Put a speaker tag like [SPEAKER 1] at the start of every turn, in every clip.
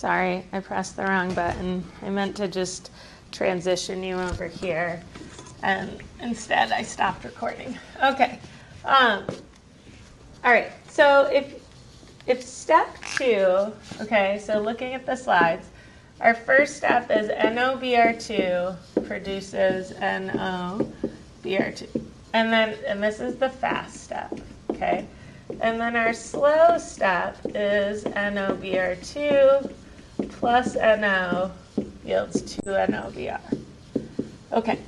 [SPEAKER 1] Sorry, I pressed the wrong button. I meant to just transition you over here, and instead I stopped recording. Okay. Um, all right. So if if step two, okay, so looking at the slides, our first step is NOBR2 produces NOBR2. And then, and this is the fast step, okay? And then our slow step is NOBR2 plus NO yields 2NOBR. Okay,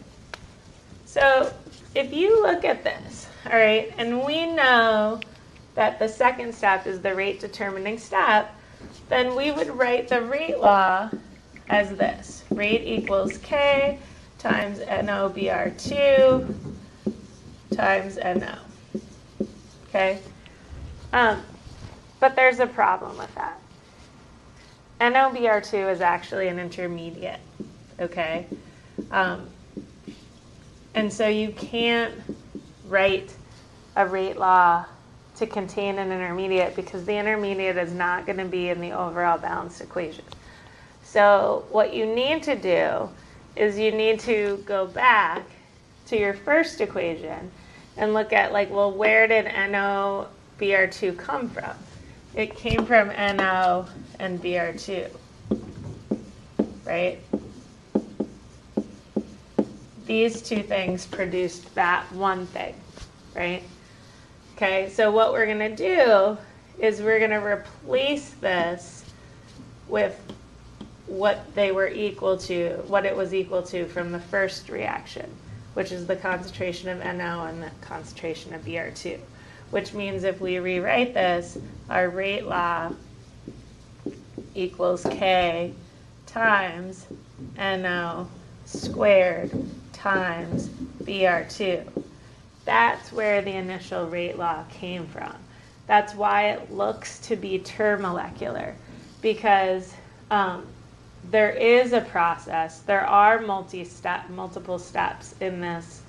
[SPEAKER 1] so if you look at this, all right, and we know that the second step is the rate determining step, then we would write the rate law as this. Rate equals K times NOBR2 times NO. Okay? Um, but there's a problem with that. NOBR2 is actually an intermediate. Okay? Um, and so you can't write a rate law to contain an intermediate because the intermediate is not going to be in the overall balanced equation. So what you need to do is you need to go back to your first equation and look at like, well, where did NO BR2 come from? It came from NO and BR2, right? These two things produced that one thing, right? Okay, so what we're going to do is we're going to replace this with what they were equal to, what it was equal to from the first reaction, which is the concentration of NO and the concentration of BR2. Which means if we rewrite this, our rate law equals K times NO squared times BR2. That's where the initial rate law came from. That's why it looks to be termolecular, because um, there is a process. There are multi-step, multiple steps in this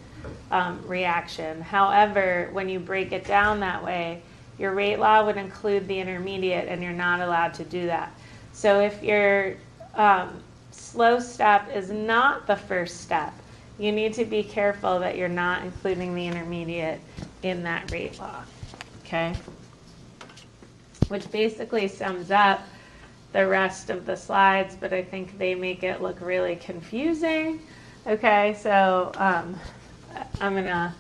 [SPEAKER 1] um, reaction. However, when you break it down that way, your rate law would include the intermediate, and you're not allowed to do that. So if your um, slow step is not the first step, you need to be careful that you're not including the intermediate in that rate law. Okay? Which basically sums up the rest of the slides, but I think they make it look really confusing. Okay, so um, I'm gonna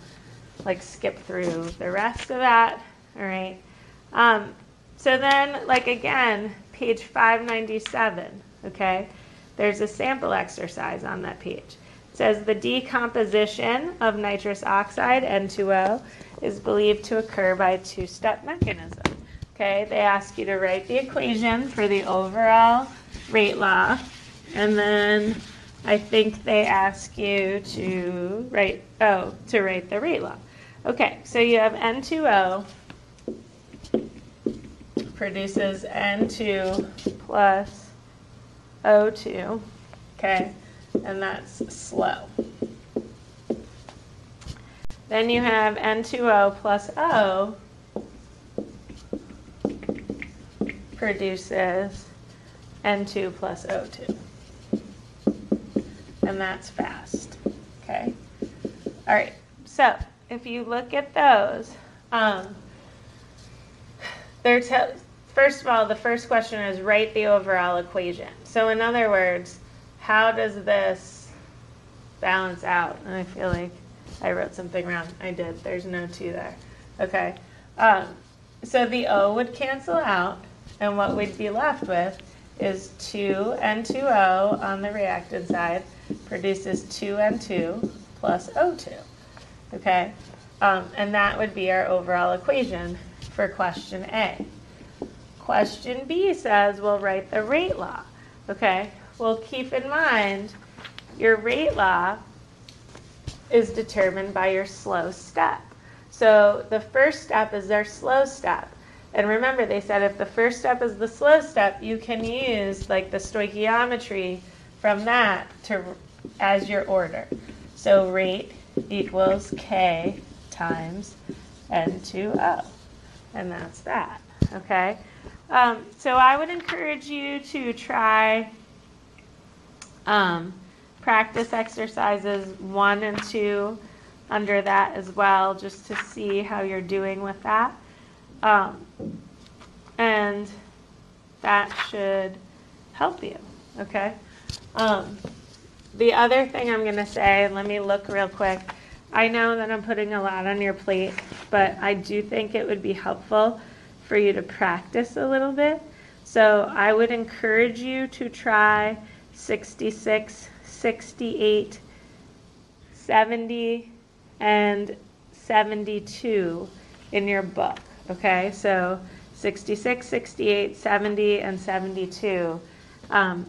[SPEAKER 1] like skip through the rest of that. All right. Um, so then, like again, page 597. Okay, there's a sample exercise on that page. It says the decomposition of nitrous oxide, N2O, is believed to occur by a two step mechanism. Okay, they ask you to write the equation for the overall rate law, and then I think they ask you to write, oh, to write the rate law. Okay, so you have N2O produces N2 plus O2. Okay, and that's slow. Then you have N2O plus O produces N2 plus O2. And that's fast. Okay? All right, so if you look at those, um, they're te- first of all, the first question is write the overall equation. So, in other words, how does this balance out? And I feel like I wrote something wrong. I did. There's no 2 there. Okay. Um, so the O would cancel out, and what we'd be left with is 2N2O on the reactant side produces 2N2 plus O2. Okay? Um, and that would be our overall equation for question A. Question B says we'll write the rate law. Okay? Well, keep in mind your rate law is determined by your slow step. So the first step is our slow step. And remember, they said if the first step is the slow step, you can use like the stoichiometry from that to as your order. So rate equals k times n2o, and that's that. Okay. Um, so I would encourage you to try um, practice exercises one and two under that as well, just to see how you're doing with that. Um, and that should help you, okay? Um, the other thing I'm going to say, let me look real quick. I know that I'm putting a lot on your plate, but I do think it would be helpful for you to practice a little bit. So I would encourage you to try 66, 68, 70, and 72 in your book. Okay, so 66, 68, 70, and 72 um,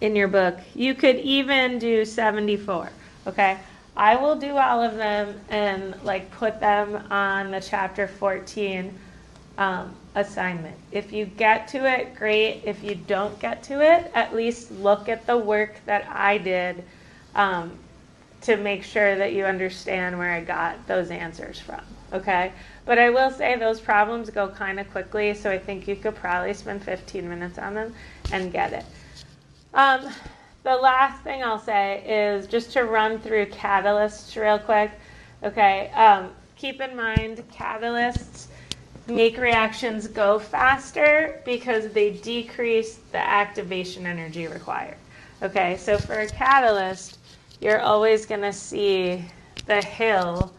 [SPEAKER 1] in your book. You could even do 74. Okay, I will do all of them and like put them on the chapter 14 um, assignment. If you get to it, great. If you don't get to it, at least look at the work that I did um, to make sure that you understand where I got those answers from. Okay? But I will say those problems go kind of quickly, so I think you could probably spend 15 minutes on them and get it. Um, the last thing I'll say is just to run through catalysts real quick. Okay, um, keep in mind catalysts make reactions go faster because they decrease the activation energy required. Okay, so for a catalyst, you're always going to see the hill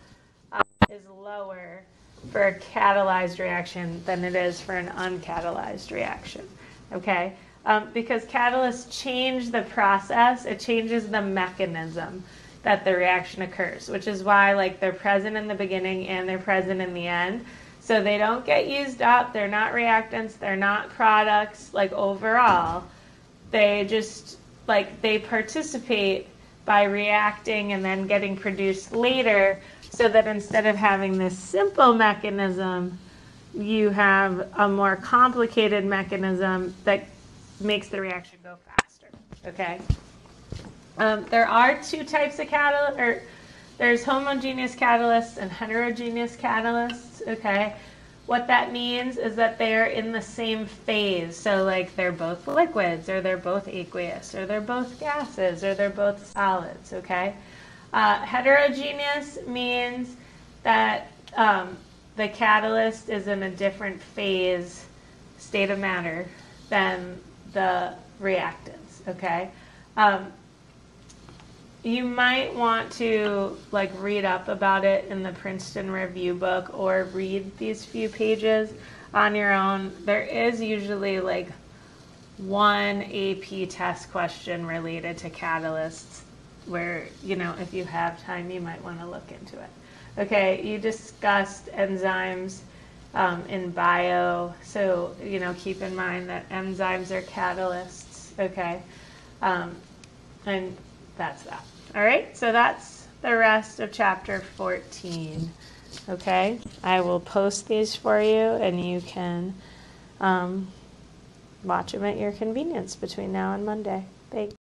[SPEAKER 1] is lower for a catalyzed reaction than it is for an uncatalyzed reaction. Okay, um, because catalysts change the process, it changes the mechanism that the reaction occurs, which is why like they're present in the beginning and they're present in the end. So they don't get used up, they're not reactants, they're not products like overall. They just like they participate by reacting and then getting produced later so that instead of having this simple mechanism, you have a more complicated mechanism that makes the reaction go faster. Okay. Um, there are two types of catalysts, or there's homogeneous catalysts and heterogeneous catalysts. Okay. What that means is that they're in the same phase. So, like, they're both liquids, or they're both aqueous, or they're both gases, or they're both solids. Okay. Uh, heterogeneous means that um, the catalyst is in a different phase, state of matter, than the reactants, okay? Um, you might want to like read up about it in the Princeton Review book or read these few pages on your own. There is usually like one AP test question related to catalysts where, you know, if you have time, you might want to look into it. Okay, you discussed enzymes um, in bio. So, you know, keep in mind that enzymes are catalysts, okay? Um, and that's that. All right, so that's the rest of chapter 14, okay? I will post these for you and you can um, watch them at your convenience between now and Monday. Thanks.